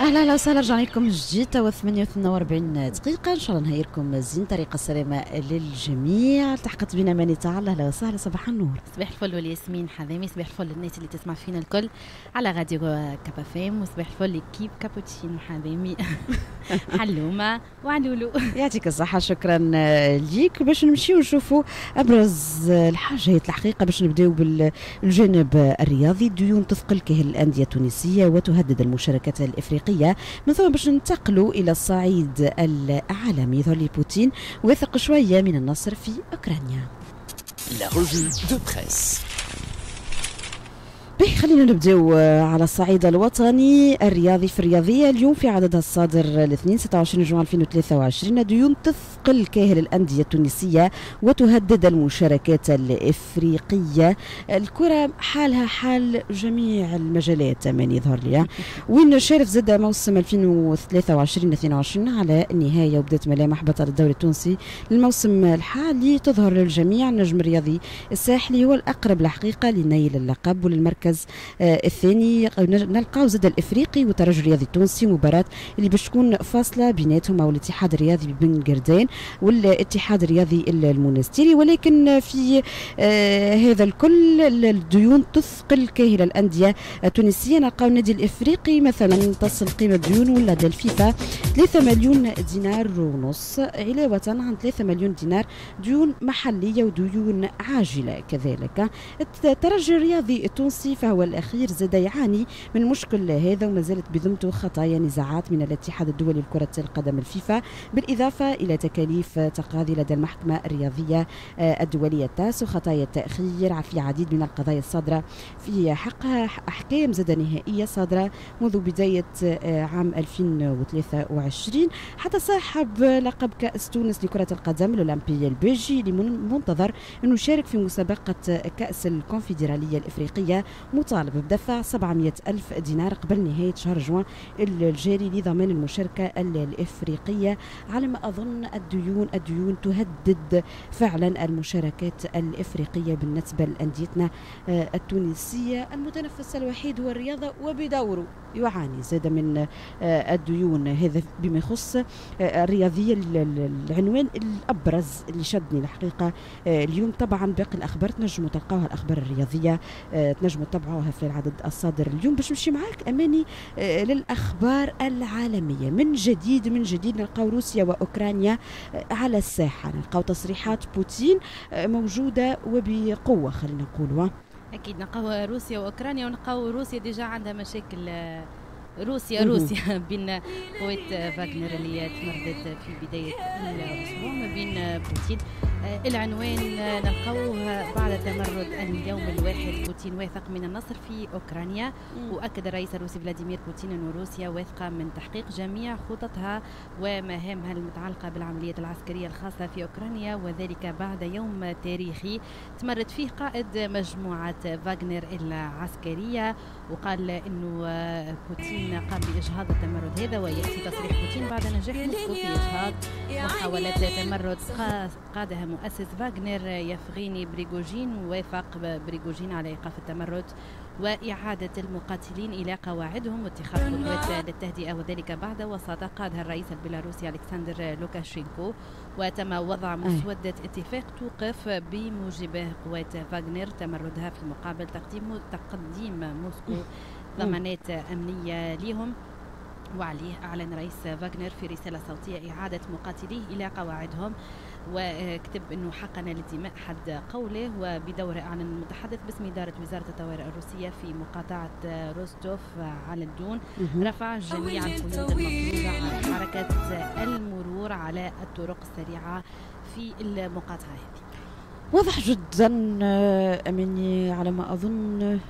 أهلا وسهلا رجعنا لكم جديد. توا 48 دقيقة. إن شاء الله نهاركم زين طريق السلامة للجميع. التحقت بنا ماني تعالى أهلا وسهلا صباح النور. صباح الفل والياسمين حذامي صباح الفل للناس اللي تسمع فينا الكل على راديو Cap FM وصباح الفل l'équipe Cappuccino حذامي حلومة وعلولو. يعطيك الصحة شكرا ليك. باش نمشيو نشوفوا أبرز الحاجات الحقيقة باش نبداو بالجانب الرياضي. ديون تثقل كاهل الأندية التونسية وتهدد المشاركات الإفريقية الافريقيه من ثم باش ننتقلوا إلى الصعيد العالمي يظهر لي بوتين وثق شوية من النصر في أوكرانيا La revue de presse. خلينا نبداو آه، على الصعيد الوطني الرياضي في الرياضية. اليوم في عددها الصادر الاثنين 26 جوان 2023 ديون تثقل كاهل الأندية التونسية وتهدد المشاركات الإفريقية. الكرة حالها حال جميع المجالات من يظهر لي. وين شارف زاد موسم 2023 22 على النهاية وبدأت ملامح بطل الدوري التونسي للموسم الحالي. تظهر للجميع النجم الرياضي الساحلي هو الأقرب الحقيقة لنيل اللقب وللمركز الثاني نلقاو زاد الإفريقي والترجي الرياضي التونسي مباراة اللي باش تكون فاصلة بيناتهم أو الاتحاد الرياضي بن قردين والاتحاد الرياضي المونستيري ولكن في آه هذا الكل الديون تثقل كاهل الأندية التونسية. نلقاو النادي الإفريقي مثلا تصل قيمة ديون ولا الفيفا 3 مليون دينار ونص. علاوة عن 3 مليون دينار ديون محلية وديون عاجلة كذلك. الترجي الرياضي التونسي فهو الأخير زاد يعاني من المشكل هذا وما زالت بذمته خطايا نزاعات من الاتحاد الدولي لكرة القدم الفيفا بالإضافة إلى تكاليف تقاضي لدى المحكمة الرياضية آه، الدولية ال TAS وخطايا التأخير في عديد من القضايا الصادرة. في حقها أحكام زاد نهائية صادرة منذ بداية آه، عام 2023 حتى صاحب لقب كأس تونس لكرة القدم الأولمبي البيجي اللي منتظر أنه يشارك في مسابقة كأس الكونفدرالية الإفريقية مطالب بدفع 700 ألف دينار قبل نهاية شهر جوان الجاري لضمان المشاركة الإفريقية على ما أظن الديون الديون تهدد فعلا المشاركات الإفريقية بالنسبة لأنديتنا آه، التونسية. المتنفس الوحيد هو الرياضة وبدوره يعاني زاد من آه، الديون. هذا بما يخص آه، الرياضية العنوان الأبرز اللي شدني الحقيقة اليوم طبعا باقي الأخبار تنجموا تلقاوها الأخبار الرياضية تنجموا تتبعوها في العدد الصادر اليوم باش نمشي معاك أماني آه، للأخبار العالمية. من جديد من جديد نلقاو روسيا وأوكرانيا آه، على الساحة. نلقاو تصريحات بوتين آه، موجودة وبقوة خلينا نقولوا. أكيد نلقاو روسيا وأوكرانيا ونلقاو روسيا déjà عندها مشاكل روسيا روسيا بين قوات فاغنر اللي تمردت في بداية الأسبوع ما بين بوتين. العنوان نلقوه بعد تمرد اليوم الواحد. بوتين واثق من النصر في أوكرانيا. وأكد الرئيس الروسي فلاديمير بوتين أن روسيا واثقة من تحقيق جميع خططها ومهامها المتعلقة بالعمليات العسكرية الخاصة في أوكرانيا وذلك بعد يوم تاريخي. تمرد فيه قائد مجموعة فاغنر العسكرية وقال إنه بوتين قام بإجهاض التمرد هذا ويأتي تصريح بوتين بعد نجاح موسكو في إجهاض محاولات تمرد قادها مؤسس فاغنر يفغيني بريغوجين وافق بريغوجين على إيقاف التمرد وإعادة المقاتلين إلى قواعدهم واتخاذ خطوات للتهدئة وذلك بعد وساطة قادها الرئيس البيلاروسي ألكسندر لوكاشينكو. وتم وضع مسودة اتفاق توقف بموجبه قوات فاغنر تمردها في مقابل تقديم تقديم موسكو ضمانات أمنية لهم وعليه أعلن رئيس فاغنر في رسالة صوتية إعادة مقاتليه إلى قواعدهم. وكتب أنه حقنا للدماء حد قوله وبدوره أعلن المتحدث باسم إدارة وزارة الطوارئ الروسية في مقاطعة روستوف على الدون رفع جميع القيود المفروضة على حركة المرور على الطرق السريعة في المقاطعة هذه. واضح جدا آه، أمني على ما أظن.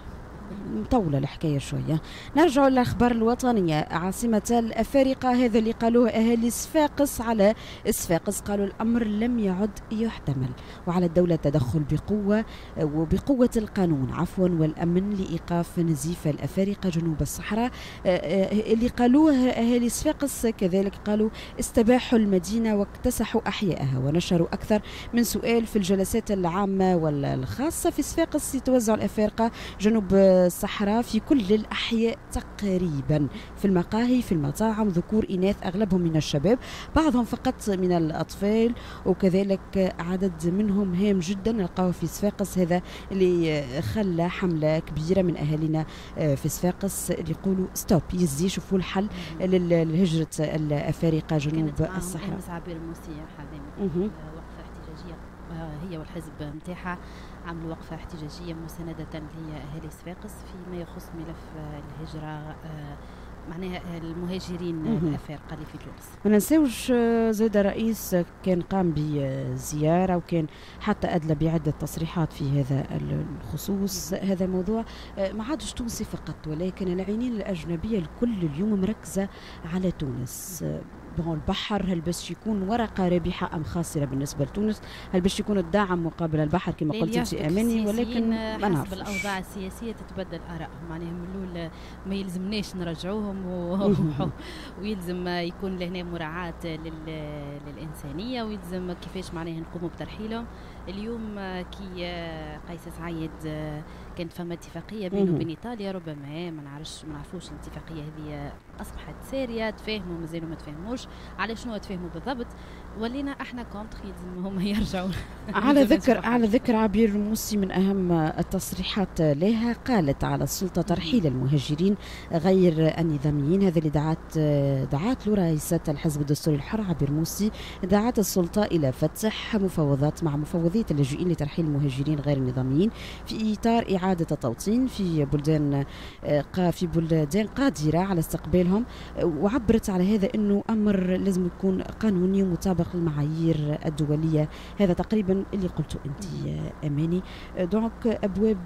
مطولة الحكاية شوية. نرجع للأخبار الوطنية. عاصمة الأفارقة هذا اللي قالوه أهالي صفاقس على صفاقس قالوا الأمر لم يعد يحتمل. وعلى الدولة التدخل بقوة وبقوة القانون عفوا والأمن لإيقاف نزيف الأفارقة جنوب الصحراء. اللي قالوه أهالي صفاقس كذلك قالوا استباحوا المدينة واكتسحوا أحيائها ونشروا أكثر من سؤال في الجلسات العامة والخاصة في صفاقس يتوزع الأفارقة جنوب الصحراء في كل الأحياء تقريبا. في المقاهي في المطاعم ذكور إناث أغلبهم من الشباب بعضهم فقط من الأطفال وكذلك عدد منهم هام جدا. نلقاه في صفاقس هذا اللي خلى حملة كبيرة من أهالينا آه، في صفاقس اللي يقولوا ستوب يزي شوفوا الحل للهجرة الأفارقة جنوب الصحراء. كانت وقفة احتجاجية. هي والحزب نتاعها عملوا وقفة احتجاجية مساندة لأهالي صفاقس فيما يخص ملف الهجرة آه، معناها المهاجرين الأفارقة اللي في تونس. ما ننساوش آه، زاد الرئيس كان قام بزيارة وكان حتى أدلى بعدة تصريحات في هذا الخصوص هذا الموضوع ما عادش تونسي فقط ولكن العينين الأجنبية الكل اليوم مركزة على تونس. بون البحر. هل باش يكون ورقة رابحة أم خاسرة بالنسبة لتونس؟ هل باش يكون الدعم مقابل البحر كما قلت أنت أماني؟ ولكن ما نعرف الأوضاع السياسية تتبدل آرائهم معناها من الأول ما يلزمناش نرجعوهم و... ويلزم يكون لهنا مراعاة لل... للإنسانية ويلزم كيفاش معناها نقوموا بترحيلهم. اليوم كي قيس سعيد كانت فما اتفاقية بينه وبين إيطاليا ربما ما نعرفش ما نعرفوش الاتفاقية هذه أصبحت سارية تفاهموا مازالوا ما تفاهموش. على شنو تفاهموا بالضبط؟ ولينا إحنا كونتر يلزم هم يرجعوا. على ذكر على ذكر عبير موسي من أهم التصريحات لها قالت على السلطة ترحيل المهاجرين غير النظاميين. هذا اللي دعت دعت له رئيسة الحزب الدستوري الحر عبير موسي. دعت السلطة إلى فتح مفاوضات مع مفوضيه اللاجئين لترحيل المهاجرين غير النظاميين في إطار إعادة التوطين في بلدان في بلدان قادرة على استقبالهم. وعبرت على هذا إنه أمر لازم يكون قانوني ومطابق تطابق المعايير الدولية. هذا تقريبا اللي قلته أنت أماني. دونك أبواب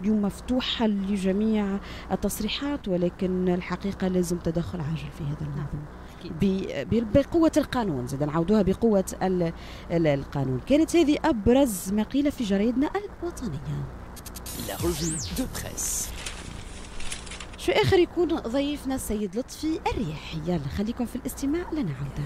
اليوم مفتوحة لجميع التصريحات ولكن الحقيقة لازم تدخل عاجل في هذا الموضوع. بقوة القانون زاد نعاودوها بقوة القانون. كانت هذه أبرز ما قيل في جريدنا الوطنية. La revue de presse. شو آخر يكون ضيفنا السيد لطفي الرياحي يلا خليكم في الاستماع لنعود.